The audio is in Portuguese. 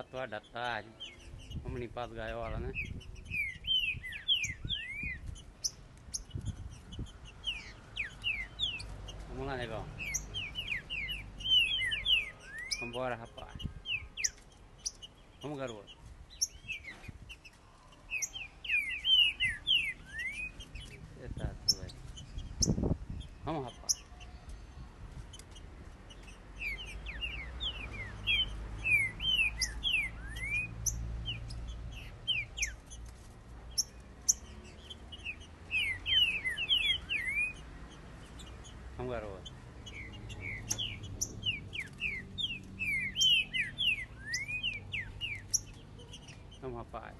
agora da tarde. Vamos limpar as gaiolas, né? Vamos lá, negão. Vambora, rapaz. Vamos, garoto. Você tá doido. Vamos, rapaz. Garoto. Vamos, rapaz.